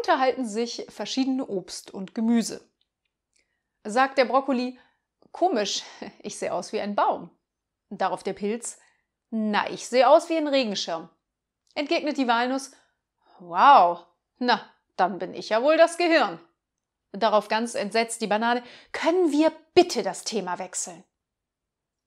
unterhalten sich verschiedene Obst und Gemüse. Sagt der Brokkoli, komisch, ich sehe aus wie ein Baum. Darauf der Pilz, na, ich sehe aus wie ein Regenschirm. Entgegnet die Walnuss, wow, na, dann bin ich ja wohl das Gehirn. Darauf ganz entsetzt die Banane, können wir bitte das Thema wechseln?